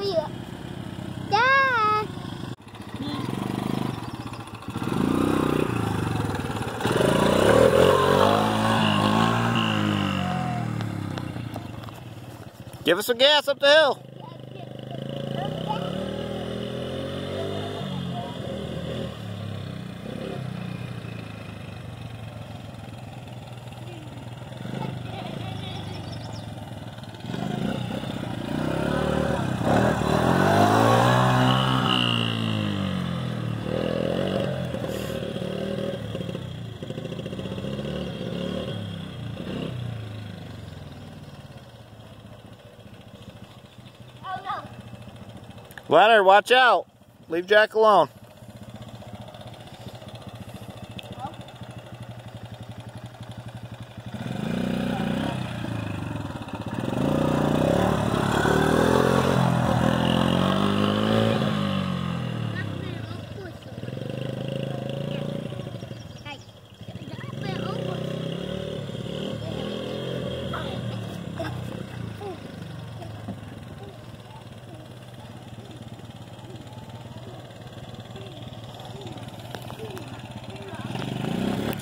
for you. Dad. Give us some gas up the hill. Leonard, watch out. Leave Jack alone.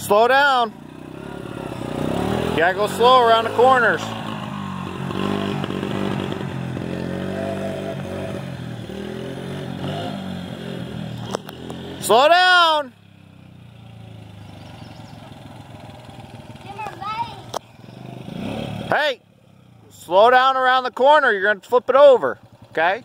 Slow down. You gotta go slow around the corners. Slow down. Hey, slow down around the corner. You're gonna flip it over, okay?